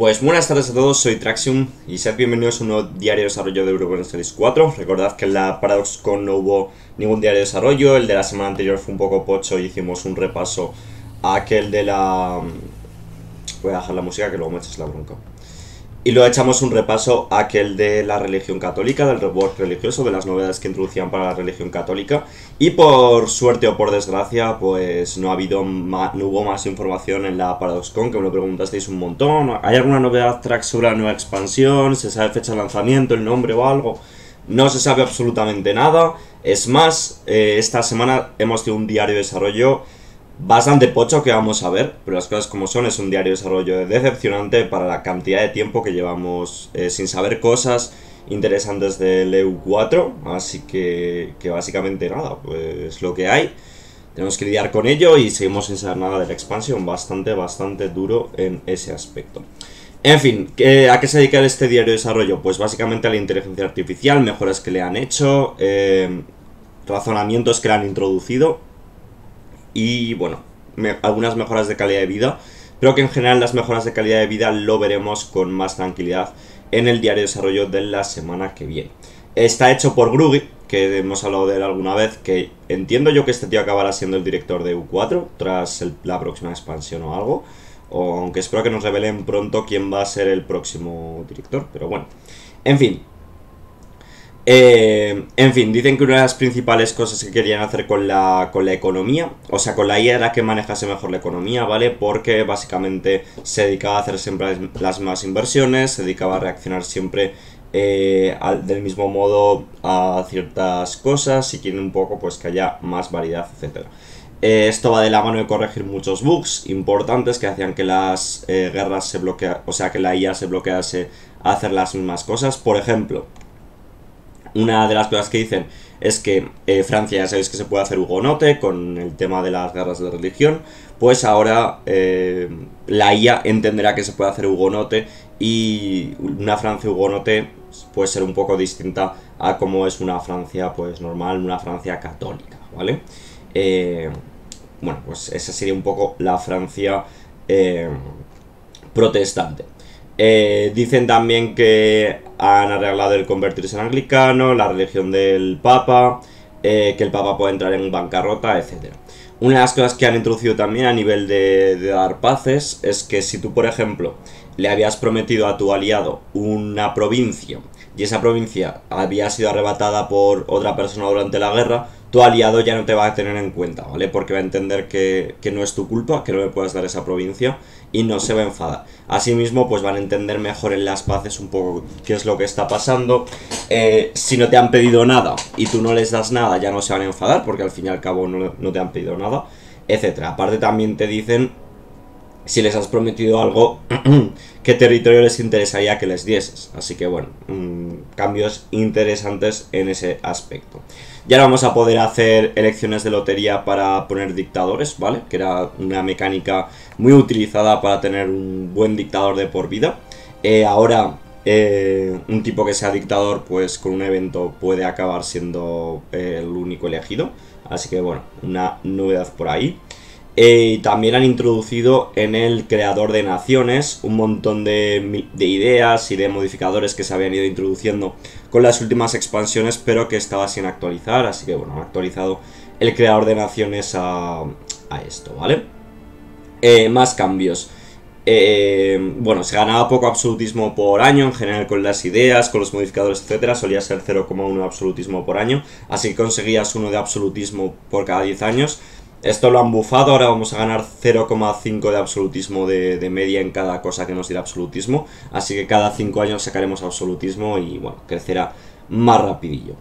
Pues buenas tardes a todos, soy Traxium y sed bienvenidos a un nuevo diario de desarrollo de European Series 4. Recordad que en la ParadoxCon no hubo ningún diario de desarrollo, el de la semana anterior fue un poco pocho y hicimos un repaso a aquel de la... Voy a dejar la música que luego me echas la bronca. Y luego echamos un repaso a aquel de la religión católica, del rework religioso, de las novedades que introducían para la religión católica. Y por suerte o por desgracia, pues no ha habido no hubo más información en la ParadoxCon, que me lo preguntasteis un montón. ¿Hay alguna novedad track sobre la nueva expansión? ¿Se sabe fecha de lanzamiento, el nombre o algo? No se sabe absolutamente nada. Es más, eh, esta semana hemos tenido un diario de desarrollo bastante pocho que vamos a ver, pero las cosas como son, es un diario de desarrollo decepcionante para la cantidad de tiempo que llevamos eh, sin saber cosas interesantes del EU4, así que, que básicamente nada, pues lo que hay, tenemos que lidiar con ello y seguimos sin saber nada de la expansión, bastante, bastante duro en ese aspecto. En fin, ¿a qué se dedica este diario de desarrollo? Pues básicamente a la inteligencia artificial, mejoras que le han hecho, eh, razonamientos que le han introducido, y bueno, algunas mejoras de calidad de vida, pero que en general las mejoras de calidad de vida lo veremos con más tranquilidad en el diario de desarrollo de la semana que viene. Está hecho por Grugi, que hemos hablado de él alguna vez, que entiendo yo que este tío acabará siendo el director de U4 tras la próxima expansión o algo. O aunque espero que nos revelen pronto quién va a ser el próximo director, pero bueno. En fin, eh, en fin, dicen que una de las principales cosas que querían hacer con la, con la economía, o sea, con la IA era que manejase mejor la economía, ¿vale? Porque básicamente se dedicaba a hacer siempre las más inversiones, se dedicaba a reaccionar siempre eh, del mismo modo a ciertas cosas y quiere un poco pues que haya más variedad, etc. Eh, esto va de la mano de corregir muchos bugs importantes que hacían que las guerras se bloqueasen, o sea, que la IA se bloquease a hacer las mismas cosas. Por ejemplo, una de las cosas que dicen es que eh, Francia, ya sabéis que se puede hacer hugonote con el tema de las guerras de religión, pues ahora eh, la IA entenderá que se puede hacer hugonote y una Francia hugonote puede ser un poco distinta a como es una Francia pues normal, una Francia católica, ¿vale? Eh, bueno, pues esa sería un poco la Francia protestante. Eh, dicen también que han arreglado el convertirse en anglicano, la religión del Papa, eh, que el Papa puede entrar en bancarrota, etc. Una de las cosas que han introducido también a nivel de, de dar paces es que si tú, por ejemplo, le habías prometido a tu aliado una provincia y esa provincia había sido arrebatada por otra persona durante la guerra, tu aliado ya no te va a tener en cuenta, ¿vale? Porque va a entender que, no es tu culpa, que no le puedas dar esa provincia y no se va a enfadar. Asimismo, pues van a entender mejor en las paces un poco qué es lo que está pasando. Eh, si no te han pedido nada y tú no les das nada, ya no se van a enfadar porque al fin y al cabo no, te han pedido nada, etc. Aparte también te dicen si les has prometido algo, qué territorio les interesaría que les dieses. Así que bueno, mm, cambios interesantes en ese aspecto. Ya vamos a poder hacer elecciones de lotería para poner dictadores, ¿vale? Que era una mecánica muy utilizada para tener un buen dictador de por vida. Eh, ahora, eh, un tipo que sea dictador, pues con un evento puede acabar siendo eh, el único elegido. Así que bueno, una novedad por ahí. Eh, también han introducido en el creador de naciones un montón de, ideas y de modificadores que se habían ido introduciendo con las últimas expansiones, pero que estaba sin actualizar. Así que bueno, han actualizado el creador de naciones a, esto, ¿vale? Eh, más cambios. Eh, bueno, se ganaba poco absolutismo por año, en general con las ideas, con los modificadores, etcétera, solía ser 0,1 absolutismo por año, así que conseguías uno de absolutismo por cada 10 años. Esto lo han bufado, ahora vamos a ganar 0,5 de absolutismo de, media en cada cosa que nos dirá absolutismo. Así que cada 5 años sacaremos absolutismo y bueno, crecerá más rapidillo.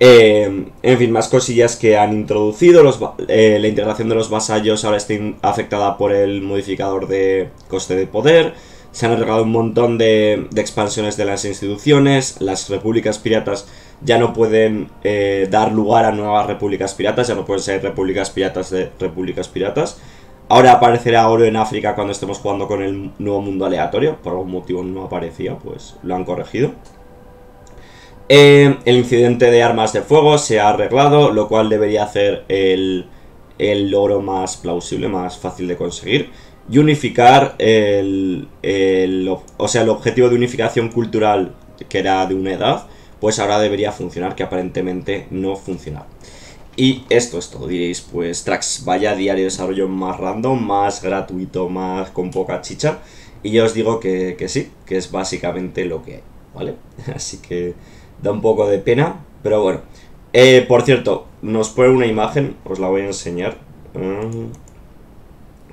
Eh, en fin, más cosillas que han introducido. Eh, la integración de los vasallos ahora está afectada por el modificador de coste de poder. Se han agregado un montón de expansiones de las instituciones. Las repúblicas piratas ya no pueden eh, dar lugar a nuevas repúblicas piratas, ya no pueden ser repúblicas piratas de repúblicas piratas. Ahora aparecerá oro en África cuando estemos jugando con el nuevo mundo aleatorio. Por algún motivo no aparecía, pues lo han corregido. Eh, el incidente de armas de fuego se ha arreglado, lo cual debería hacer el, el oro más plausible, más fácil de conseguir. y unificar el, el, o sea, el objetivo de unificación cultural que era de una edad, pues ahora debería funcionar, que aparentemente no funcionaba. Y esto es todo, diréis, pues tracks, vaya diario de desarrollo más random, más gratuito, más con poca chicha. Y yo os digo que, que sí, que es básicamente lo que hay, ¿vale? Así que da un poco de pena, pero bueno. Eh, por cierto, nos pone una imagen, os la voy a enseñar. Mm.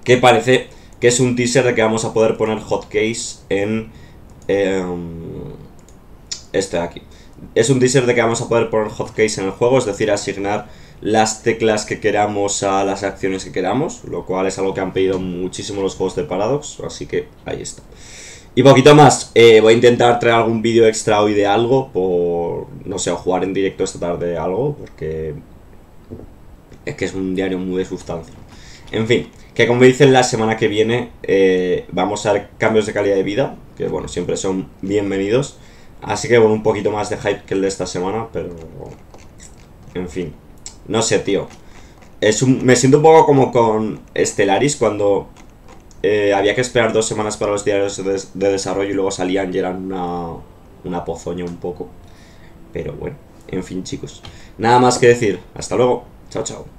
que parece que es un teaser de que vamos a poder poner hotkeys en em, este de aquí. Es un teaser de que vamos a poder poner hotkeys en el juego, es decir, asignar las teclas que queramos a las acciones que queramos, lo cual es algo que han pedido muchísimo los juegos de Paradox, así que ahí está. Y poquito más, eh, voy a intentar traer algún vídeo extra hoy de algo, por, no sé, o jugar en directo esta tarde algo, porque es que es un diario muy de sustancia. En fin, que como dicen la semana que viene eh, vamos a ver cambios de calidad de vida, que bueno, siempre son bienvenidos. Así que bueno, un poquito más de hype que el de esta semana, pero... En fin, no sé, tío. Es un, me siento un poco como con Stellaris cuando eh, había que esperar dos semanas para los diarios de, desarrollo y luego salían y eran una, una pozoña un poco. Pero bueno, en fin chicos. Nada más que decir. Hasta luego. Chao, chao.